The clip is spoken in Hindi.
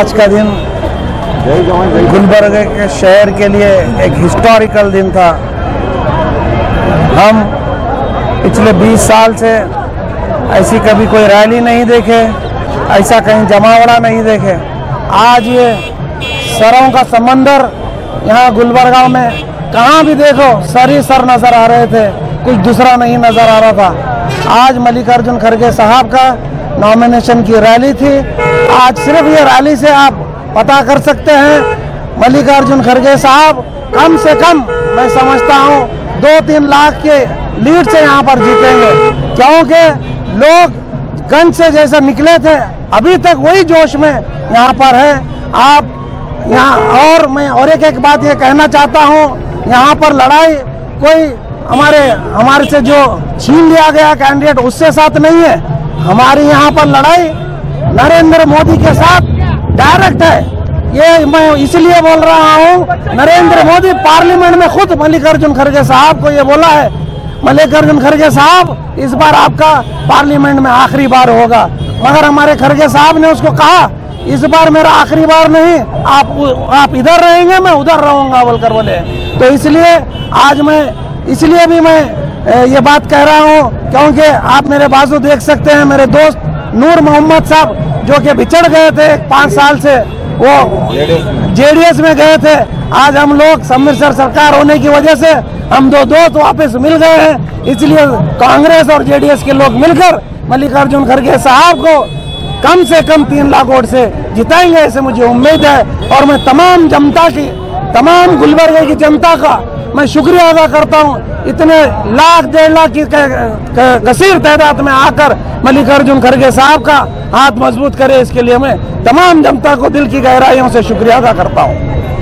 आज का दिन गुलबर्ग के शहर के लिए एक हिस्टोरिकल दिन था। हम पिछले 20 साल से ऐसी कभी कोई रैली नहीं देखे, ऐसा कहीं जमावड़ा नहीं देखे। आज ये सरों का समंदर यहाँ गुलबर्गा में कहाँ भी देखो, सर ही सर नज़र आ रहे थे, कुछ दूसरा नहीं नज़र आ रहा था। आज मल्लिकार्जुन खड़गे साहब का नॉमिनेशन की रैली थी। आज सिर्फ़ ये रैली से आप पता कर सकते हैं, मल्लिकार्जुन खड़गे साहब, कम से कम, मैं समझता हूँ दो तीन लाख के लीड से यहाँ पर जीतेंगे। क्योंकि लोग गंज से जैसे निकले थे, अभी तक वही जोश में यहाँ पर है। आप यहाँ और मैं और एक एक बात ये कहना चाहता हूँ, यहाँ पर लड़ाई कोई हमारे हमारे से जो छीन लिया गया कैंडिडेट उससे साथ नहीं है। हमारी यहाँ पर लड़ाई नरेंद्र मोदी के साथ डायरेक्ट है। ये मैं इसलिए बोल रहा हूँ, नरेंद्र मोदी पार्लियामेंट में खुद मल्लिकार्जुन खड़गे साहब को ये बोला है। मल्लिकार्जुन खड़गे साहब, इस बार आपका पार्लियामेंट में आखिरी बार होगा। मगर हमारे खड़गे साहब ने उसको कहा, इस बार मेरा आखिरी बार नहीं, आप आप इधर रहेंगे, मैं उधर रहूँगा, बोलकर बोले। तो इसलिए आज मैं, इसलिए भी मैं ये बात कह रहा हूँ, क्योंकि आप मेरे बाजू देख सकते हैं, मेरे दोस्त नूर मोहम्मद साहब, जो कि बिछड़ गए थे पाँच साल से, वो जेडीएस में गए थे। आज हम लोग सम्मिश्र सरकार होने की वजह से हम दो दोस्त वापस मिल गए हैं, इसलिए कांग्रेस और जेडीएस के लोग मिलकर मल्लिकार्जुन खड़गे साहब को कम से कम तीन लाख वोट से जिताएँगे, ऐसे मुझे उम्मीद है। और मैं तमाम जनता की तमाम गुलबर्ग की जनता का मैं शुक्रिया अदा करता हूँ। इतने लाख, डेढ़ लाख की कसीर तादाद में आकर मल्लिकार्जुन खड़गे साहब का हाथ मज़बूत करे, इसके लिए मैं तमाम जनता को दिल की गहराइयों से शुक्रिया अदा करता हूँ।